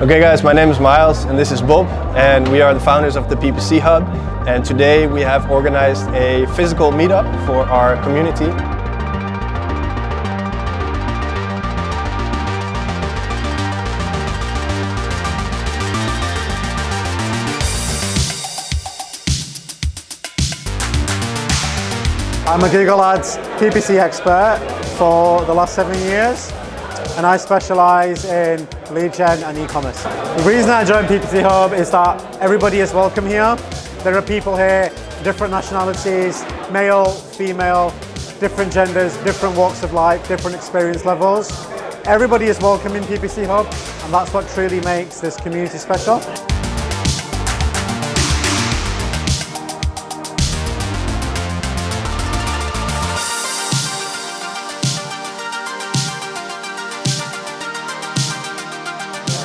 Okay guys, my name is Miles and this is Bob and we are the founders of the PPC Hub and today we have organized a physical meetup for our community. I'm a Google Ads PPC expert for the last seven years and I specialise in lead gen and e-commerce. The reason I joined PPC Hub is that everybody is welcome here. There are people here, different nationalities, male, female, different genders, different walks of life, different experience levels. Everybody is welcome in PPC Hub and that's what truly makes this community special.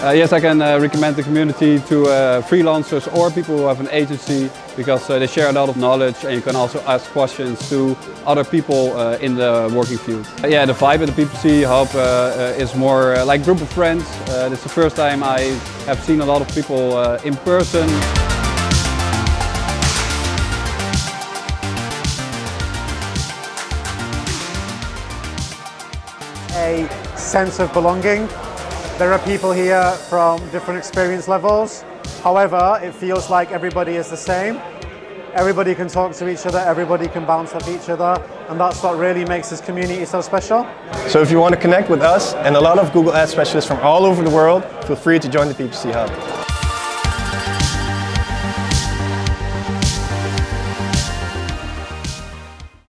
Uh, yes, I can uh, recommend the community to uh, freelancers or people who have an agency because uh, they share a lot of knowledge and you can also ask questions to other people uh, in the working field. Uh, yeah, the vibe at the PPC Hub is more like group of friends. It's the first time I have seen a lot of people in person. A sense of belonging there are people here from different experience levels. However, it feels like everybody is the same. Everybody can talk to each other, everybody can bounce off each other, and that's what really makes this community so special. So if you want to connect with us and a lot of Google Ads specialists from all over the world, feel free to join the PPC Hub.